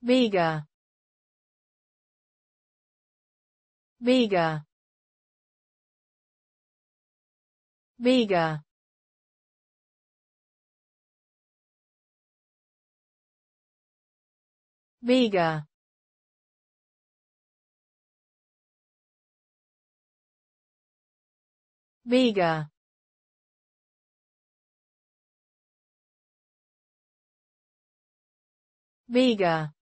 Vega. Vega. Vega. Vega. Vega. Vega.